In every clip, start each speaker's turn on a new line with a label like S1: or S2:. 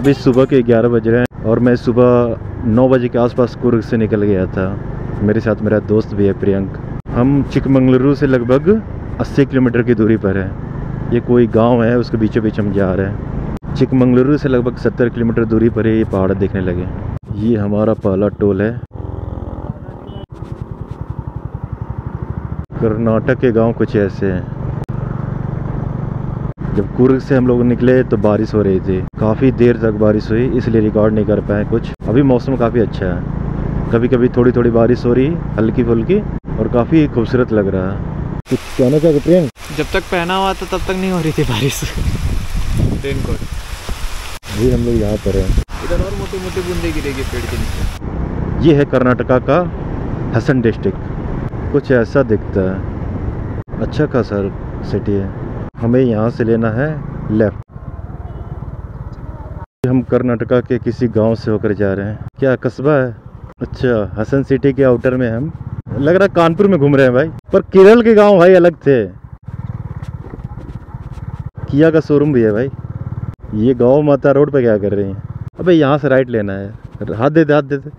S1: अभी सुबह के 11 बज रहे हैं और मैं सुबह 9 बजे के आसपास कुर्ग से निकल गया था। मेरे साथ मेरा दोस्त भी है, प्रियंक। हम चिकमंगलुरु से लगभग 80 किलोमीटर की दूरी पर है। ये कोई गाँव है, उसके बीचों बीच हम जा रहे हैं। चिकमंगलुरु से लगभग 70 किलोमीटर दूरी पर ये पहाड़ देखने लगे। ये हमारा पहला टोल है। कर्नाटक के गाँव कुछ ऐसे हैं। जब कुर्ग से हम लोग निकले तो बारिश हो रही थी। काफ़ी देर तक बारिश हुई इसलिए रिकॉर्ड नहीं कर पाए कुछ। अभी मौसम काफ़ी अच्छा है। कभी कभी थोड़ी थोड़ी बारिश हो रही हल्की फुल्की और काफ़ी खूबसूरत लग रहा है। कुछ कहना चाहोगे प्रियंक?
S2: जब तक पहना हुआ था तब तक नहीं हो रही थी बारिश। रेन कोट
S1: अभी हम लोग यहाँ पर हैं।
S2: इधर और मोटी मोटी बूंदे गिरेगी पेड़ के नीचे।
S1: ये है कर्नाटका का हसन डिस्ट्रिक्ट कुछ ऐसा दिखता है। अच्छा खासा सिटी है। हमें यहाँ से लेना है लेफ़्ट। हम कर्नाटका के किसी गाँव से होकर जा रहे हैं। क्या कस्बा है? अच्छा हसन सिटी के आउटर में हम। लग रहा कानपुर में घूम रहे हैं भाई। पर केरल के गाँव भाई अलग थे। किया का शोरूम भी है भाई। ये गाँव माता रोड पे क्या कर रही हैं? अबे यहाँ से राइट लेना है। हाथ दे दे, हाथ दे दे।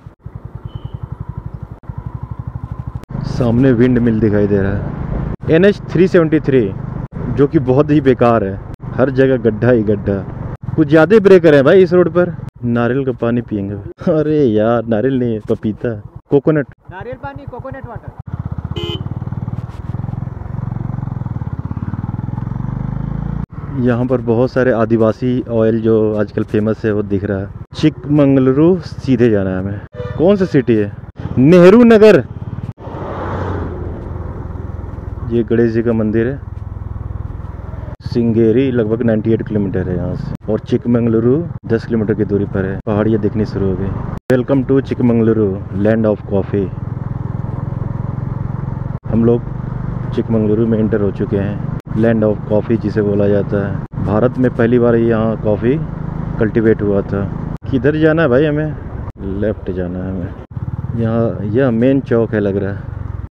S1: सामने विंड मिल दिखाई दे रहा है। N H three seventy three जो कि बहुत ही बेकार है। हर जगह गड्ढा ही गड्ढा। कुछ ज़्यादा ही ब्रेकर है भाई इस रोड पर। नारियल का पानी पियेंगे। अरे यार नारियल नहीं है पपीता कोकोनट
S2: नारियल पानी कोकोनट वाटर
S1: यहाँ पर बहुत सारे आदिवासी ऑयल जो आजकल फ़ेमस है वो दिख रहा है। चिकमंगलुरु सीधे जाना है हमें। कौन सा सिटी है? नेहरू नगर। ये गणेश जी का मंदिर है। सिंगेरी लगभग 98 किलोमीटर है यहाँ से। और चिकमंगलुरु 10 किलोमीटर की दूरी पर है। पहाड़ियाँ दिखनी शुरू हो गई welcome to Chikkamagaluru land of coffee हम लोग चिकमंगलुरु में इंटर हो चुके हैं। लैंड ऑफ़ कॉफ़ी जिसे बोला जाता है। भारत में पहली बार यहाँ कॉफ़ी कल्टीवेट हुआ था। किधर जाना है भाई हमें? लेफ़्ट जाना है हमें। यहाँ, यह मेन चौक है लग रहा है।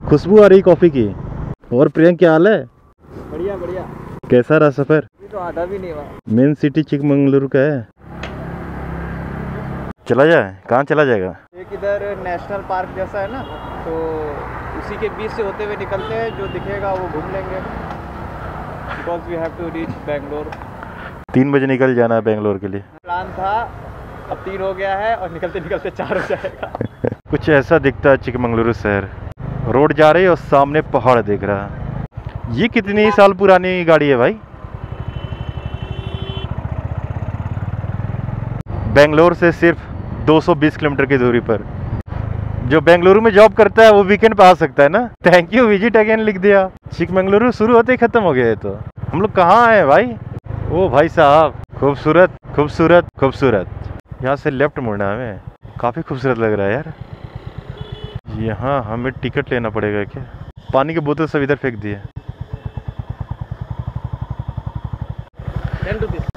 S1: खुशबू आ रही कॉफ़ी की। और प्रियंक, क्या हाल है?
S2: बढ़िया बढ़िया।
S1: कैसा रहा सफ़र?
S2: तो आधा भी नहीं हुआ।
S1: मेन सिटी चिकमंगलुरु का है। चला जाए? कहाँ चला जाएगा?
S2: एक इधर नेशनल पार्क जैसा है ना तो उसी के बीच से होते हुए निकलते हैं जो दिखेगा वो घूम लेंगे। Because we have to reach Bangalore
S1: तीन बजे निकल जाना है बेंगलोर के लिए।
S2: प्लान था अब तीन हो गया है और निकलते निकलते चार हो जाएगा।
S1: कुछ ऐसा दिखता है चिकमंगलुरु शहर। रोड जा रही है और सामने पहाड़ दिख रहा है। ये कितनी साल पुरानी गाड़ी है भाई? बेंगलोर से सिर्फ़ 220 किलोमीटर की दूरी पर। जो बेंगलुरु में जॉब करता है, वो वीकेंड पे आ सकता है ना? थैंक यू विज़िट अगेन लिख दिया। चिक चिकमंगलुरु शुरू होते ही खत्म हो गया है तो। हम लोग कहाँ आए भाई? ओ भाई साहब, खूबसूरत खूबसूरत खूबसूरत। यहाँ से लेफ़्ट मुड़ना हमें। काफ़ी खूबसूरत लग रहा है यार। यहाँ हमें टिकट लेना पड़ेगा क्या? पानी की बोतल सब इधर फेंक दिए।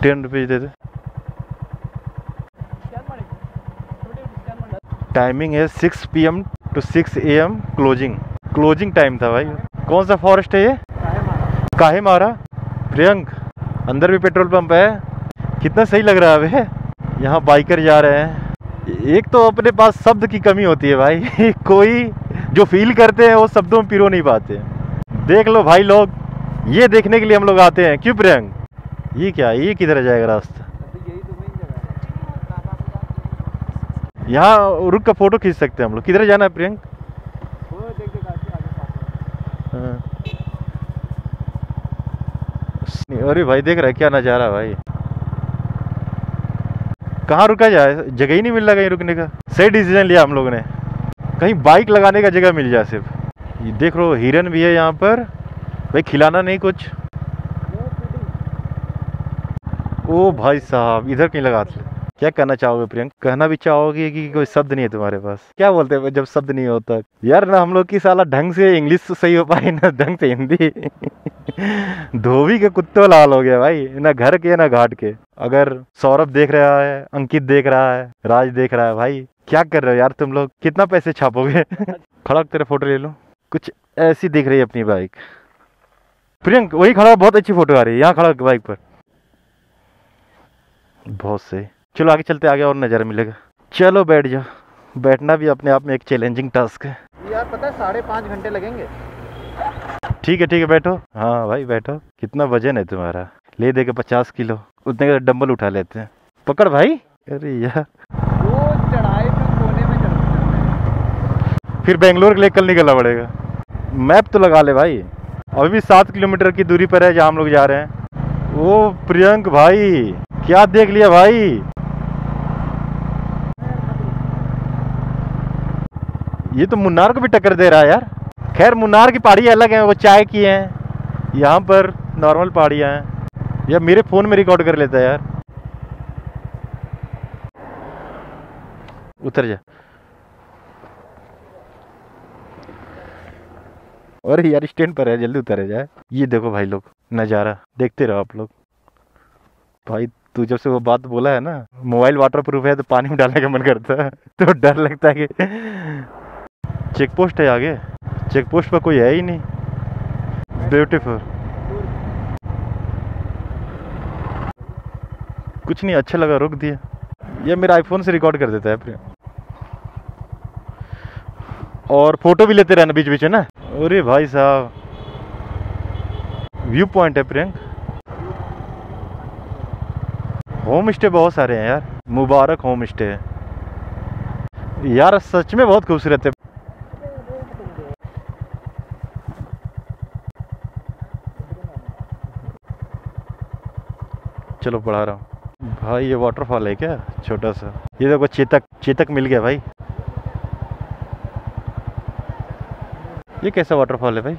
S2: टेन रुपीज़
S1: दे दे। टाइमिंग है six P M to six A M closing closing time था भाई। कौन सा फॉरेस्ट है ये? काहे मारा प्रियंक, अंदर भी पेट्रोल पंप है। कितना सही लग रहा है अबे। यहाँ बाइकर जा रहे हैं। एक तो अपने पास शब्द की कमी होती है भाई। कोई जो फील करते हैं, वो शब्दों में पिरो नहीं पाते। देख लो भाई लोग। ये देखने के लिए हम लोग आते हैं। क्यों प्रियंक? ये क्या, ये किधर जाएगा रास्ता?
S2: यही
S1: रुक का फ़ोटो खींच सकते हैं हम लोग। किधर जाना है प्रियंक। हाँ। अरे भाई, देख रहा है, क्या नज़ारा भाई। कहाँ रुका जाए जगह ही नहीं मिल रहा कहीं रुकने का। सही डिसीज़न लिया हम लोग ने। कहीं बाइक लगाने का जगह मिल जाए सिर्फ़। देख लो हिरन भी है यहाँ पर। भाई, खिलाना नहीं कुछ। ओ भाई साहब, इधर कहीं लगा क्या कहना चाहोगे प्रियंक? कहना भी चाहोगे कि कोई शब्द नहीं है तुम्हारे पास? क्या बोलते हैं जब शब्द नहीं होता? यार ना, हम लोग की साला ढंग से इंग्लिश तो सही हो पाई ना, ढंग से हिंदी। धोबी के कुत्ते लाल हो गया भाई, ना घर के, ना घाट के। अगर सौरभ देख रहा है, अंकित देख रहा है, राज देख रहा है, भाई, क्या कर रहे हो यार तुम लोग? कितना पैसे छापोगे? खड़ा तेरा फ़ोटो ले लो। कुछ ऐसी दिख रही है अपनी बाइक। प्रियंक, वही खड़ा, बहुत अच्छी फ़ोटो आ रही है, यहाँ खड़ा बाइक पर। बहुत सही। चलो आगे चलते आगे और नज़र मिलेगा। चलो बैठ जाओ। बैठना भी अपने आप में एक चैलेंजिंग टास्क है।
S2: यार पता है साढ़े पाँच घंटे लगेंगे।
S1: ठीक है ठीक है बैठो। हाँ भाई बैठो। कितना वज़न है तुम्हारा? ले दे के पचास किलो। उतने का डम्बल उठा लेते हैं। पकड़ भाई। अरे यार।
S2: वो चढ़ाई में कोने में चढ़ते
S1: फिर बेंगलोर के लिए कल निकलना पड़ेगा। मैप तो लगा ले भाई। अभी भी सात किलोमीटर की दूरी पर है जहाँ हम लोग जा रहे हैं। वो प्रियंक भाई। क्या देख लिया भाई? ये तो मुन्नार को भी टक्कर दे रहा है यार। खैर, मुन्नार की पहाड़ी अलग है, वो चाय की हैं। यहाँ पर नॉर्मल पहाड़ियाँ हैं। या मेरे फ़ोन में रिकॉर्ड कर लेता है यार। उतर जा। अरे यार स्टैंड पर है, जल्दी उतारे जाए ये देखो भाई लोग, नज़ारा, देखते रहो आप लोग। भाई तू जब से वो बात बोला है ना, मोबाइल वाटर प्रूफ है तो पानी में डालने का मन करता है तो डर लगता है कि चेक पोस्ट है आगे चेक पोस्ट पर कोई है ही नहीं। ब्यूटीफुल कुछ नहीं अच्छा लगा, रुक दिया। ये मेरा आईफोन से रिकॉर्ड कर देता है प्रिया और फ़ोटो भी लेते रहना बीच बीच में ना। अरे भाई साहब। व्यू पॉइंट है प्रियंक होम स्टे बहुत सारे हैं यार। मुबारक होम स्टे है यार, सच में बहुत खूबसूरत है। चलो, पढ़ा रहा हूँ। भाई, ये वाटरफॉल है क्या? छोटा सा। ये देखो, चेतक चेतक मिल गया भाई। ये कैसा वाटरफॉल है भाई?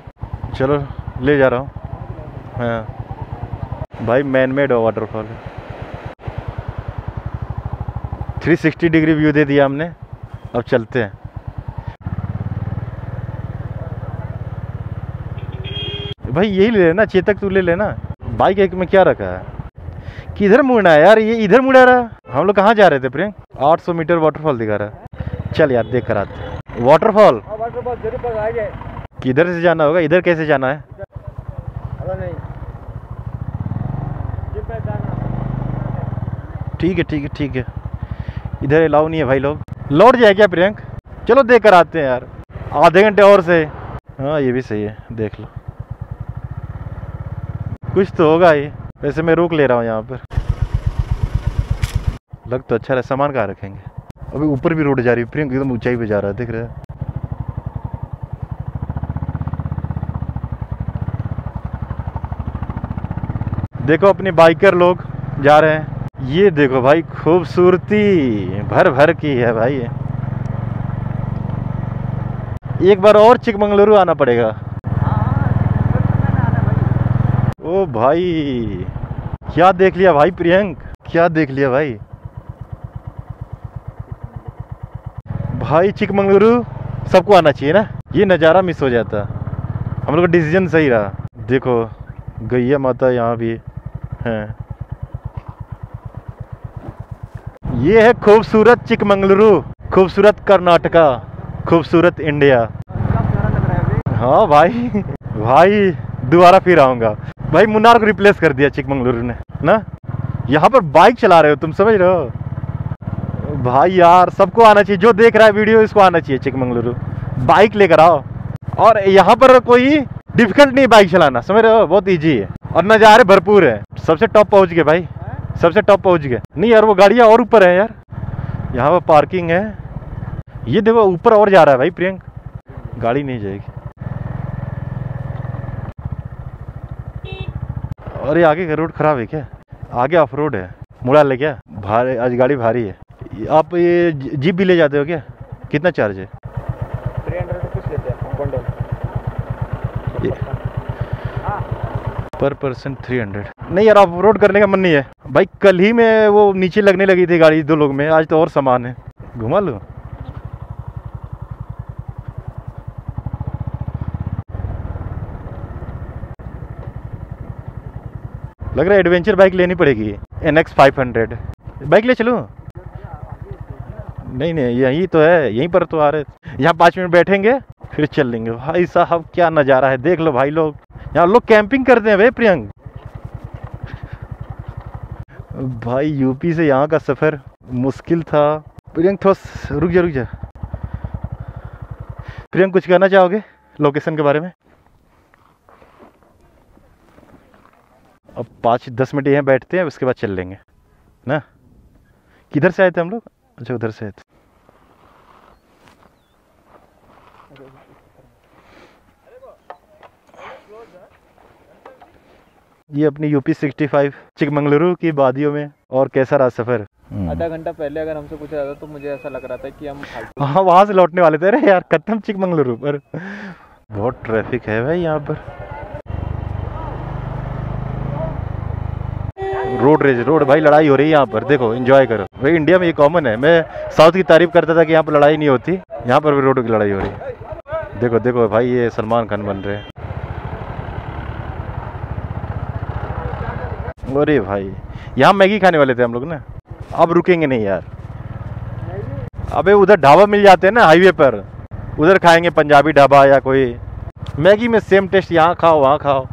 S1: चलो, ले जा रहा हूँ। हाँ। भाई मैन मेड वाटरफॉल है। 360 डिग्री व्यू दे दिया हमने। अब चलते हैं। भाई यही ले लेना चेतक तू ले लेना। बाइक एक में क्या रखा है? किधर मुड़ना है यार? ये इधर मुड़ा रहा। हम लोग कहाँ जा रहे थे प्रियंक? 800 मीटर वाटरफॉल दिखा रहा है। चल यार देख कर आते वाटरफॉल
S2: जाए
S1: किधर से जाना होगा? इधर कैसे जाना है? ठीक है ठीक है ठीक है। इधर अलाउ नहीं है भाई लोग। लौट जाए क्या प्रियंक? चलो देख कर आते हैं यार। आधे घंटे और से। हाँ ये भी सही है। देख लो। कुछ तो होगा ही वैसे मैं रोक ले रहा हूँ यहाँ पर। लग तो अच्छा रहा, सामान कहाँ रखेंगे? अभी ऊपर भी रोड जा रही है। प्रियंक एकदम ऊंचाई पे जा रहा है, देख रहे देखो, अपने बाइकर लोग जा रहे हैं। ये देखो भाई, खूबसूरती भर भर की है भाई। एक बार और चिकमंगलुरु आना पड़ेगा। ओ भाई, क्या देख लिया भाई प्रियंक? क्या देख लिया भाई? भाई, चिकमंगलुरु सबको आना चाहिए ना? ये नज़ारा मिस हो जाता। हम लोग का डिसीज़न सही रहा। देखो, गैया माता यहाँ भी हैं। ये है खूबसूरत चिकमंगलुरु, खूबसूरत कर्नाटका, खूबसूरत इंडिया। हाँ भाई भाई, दोबारा फिर आऊँगा। भाई मुन्नार को रिप्लेस कर दिया चिकमंगलुरु ने, ना? यहाँ पर बाइक चला रहे हो, तुम समझ रहे हो? भाई यार, सबको आना चाहिए, जो देख रहा है वीडियो इसको आना चाहिए चिकमंगलुरु। बाइक लेकर आओ। और यहाँ पर कोई डिफ़िकल्ट नहीं बाइक चलाना, समझ रहे हो? बहुत ईजी है। और नज़ारे भरपूर है। सबसे टॉप पहुँच गए भाई। सबसे टॉप पहुँच गए। नहीं यार वो गाड़ियाँ और ऊपर है यार। यहाँ पर पार्किंग है। ये देखो ऊपर और जा रहा है भाई प्रियंक। गाड़ी नहीं जाएगी। और ये आगे का रोड खराब है क्या? आगे ऑफ़ रोड है। मुड़ा ले क्या? भारी आज गाड़ी भारी है। आप ये जीप भी ले जाते हो क्या? कितना चार्ज है?
S2: थ्री हंड्रेड रुपीज़ लेते हैं बंडल
S1: पर पर्सन थ्री हंड्रेड नहीं यार ऑफ़ रोड करने का मन नहीं है। भाई, कल ही में वो नीचे लगने लगी थी गाड़ी, दो लोग में। आज तो और सामान है। घुमा लो। लग रहा है एडवेंचर बाइक लेनी पड़ेगी। N X five hundred bike ले चलो? नहीं नहीं, यहीं तो है, यहीं पर तो आ रहे यहाँ पाँच मिनट बैठेंगे, फिर चल लेंगे। भाई साहब, क्या नज़ारा है, देख लो भाई लोग। यहाँ लोग कैंपिंग करते हैं भाई, प्रियंक। भाई, यूपी से यहाँ का सफ़र मुश्किल था। प्रियंक, थोड़ा रुक जा रुक जा। प्रियंक, कुछ कहना चाहोगे लोकेशन के बारे में? अब पाँच, दस मिनट यहाँ बैठते हैं उसके बाद चल लेंगे, ना? किधर से आए थे हम लोग? अच्छा उधर से आए थे। ये अपनी यूपी 65 चिकमंगलुरु की वादियों में और कैसा रहा सफ़र?
S2: आधा घंटा पहले अगर हमसे पूछा जाता तो मुझे ऐसा लग रहा था कि हम
S1: हाँ वहाँ से लौटने वाले थे। अरे यार खत्म चिकमंगलुरु पर। बहुत ट्रैफ़िक है भाई यहाँ पर। रोड रेज रोड भाई लड़ाई हो रही है यहाँ पर। देखो एंजॉय करो। भाई इंडिया में ये कॉमन है। मैं साउथ की तारीफ़ करता था कि यहाँ पर लड़ाई नहीं होती। यहाँ पर भी रोड की लड़ाई हो रही है। देखो देखो भाई ये सलमान खान बन रहे हैं। अरे भाई, यहाँ मैगी खाने वाले थे हम लोग ना। अब रुकेंगे नहीं यार। अबे उधर ढाबा मिल जाते हैं ना हाईवे पर। उधर खाएँगे पंजाबी ढाबा या कोई। मैगी में सेम टेस्ट यहाँ खाओ, वहाँ खाओ।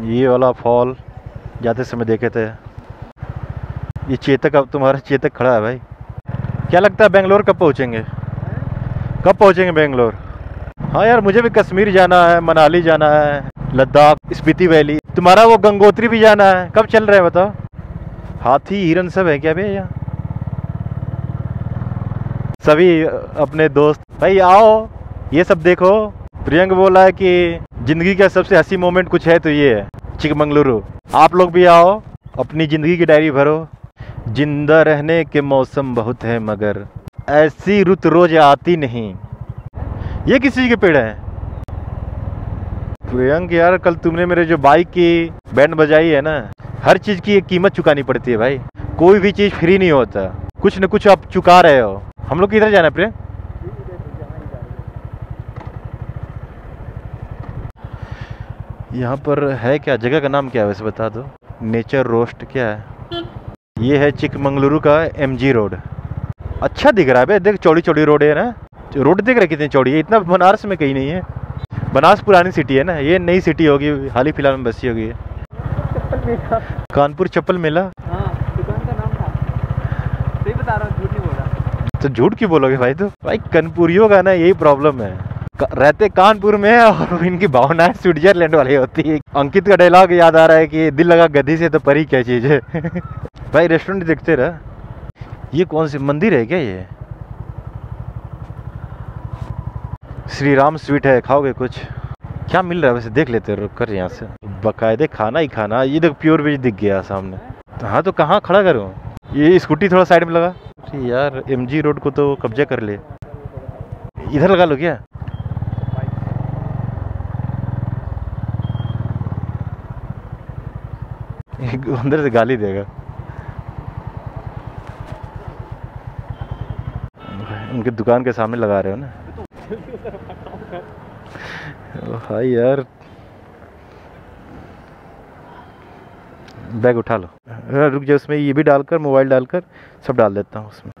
S1: ये वाला फॉल जाते समय देखे थे। ये चेतक, अब तुम्हारा चेतक खड़ा है भाई। क्या लगता है बेंगलोर कब पहुँचेंगे? कब पहुँचेंगे बेंगलोर? हाँ यार, मुझे भी कश्मीर जाना है, मनाली जाना है। लद्दाख, स्पीति वैली। तुम्हारा वो गंगोत्री भी जाना है। कब चल रहे हैं बताओ? हाथी हिरन सब है क्या भैया सभी अपने दोस्त। भाई आओ, ये सब देखो। प्रियंक बोला है कि ज़िंदगी का सबसे हँसी मोमेंट कुछ है तो ये है, चिकमंगलुरु। आप लोग भी आओ, अपनी ज़िंदगी की डायरी भरो। ज़िंदा रहने के मौसम बहुत है मगर, ऐसी रुत रोज आती नहीं। ये किस चीज़ के पेड़ है? प्रियंक, यार, कल तुमने मेरे जो बाइक की बैंड बजाई है ना, हर चीज़ की एक कीमत चुकानी पड़ती है भाई। कोई भी चीज़ फ्री नहीं होता। कुछ न कुछ आप चुका रहे हो। हम लोग किधर जाना है, प्रियंक? यहाँ पर है क्या? जगह का नाम क्या है, वैसे बता दो। नेचर रोस्ट क्या है? ये है चिकमंगलुरु का एमजी रोड अच्छा दिख रहा है बे देख चौड़ी चौड़ी रोड है ना। रोड देख रहे कितनी चौड़ी है? इतना बनारस में कहीं नहीं है। बनारस पुरानी सिटी है ना ये नई सिटी होगी हाल ही फ़िलहाल में बसी होगी कानपुर चप्पल मेला।
S2: हाँ दुकान का नाम था। सही बता रहा हूँ झूठ नहीं बोल रहा।
S1: तो झूठ क्यों बोलोगे भाई तो भाई कनपुरियों का ना यही प्रॉब्लम है। रहते कानपुर में और इनकी भावनाएँ स्विट्जरलैंड वाली होती है। अंकित का डायलॉग याद आ रहा है कि दिल लगा गद्दी से तो परी क्या चीज़ है। भाई रेस्टोरेंट देखते रह। ये कौन सी मंदिर है क्या ये? श्री राम स्वीट है, खाओगे कुछ? क्या मिल रहा है? वैसे देख लेते रुक कर यहाँ से। बकायदे खाना ही खाना। ये देख प्योर वेज दिख गया सामने। तो हाँ तो कहाँ खड़ा करूँ? ये स्कूटी थोड़ा साइड में लगा। यार एमजी रोड को तो कब्जा कर ले। इधर लगा लो क्या? अंदर से गाली देगा। उनके दुकान के सामने लगा रहे हो ना? भाई यार, बैग उठा लो। रुक जाए उसमें ये भी डालकर, मोबाइल डालकर सब डाल देता हूँ उसमें।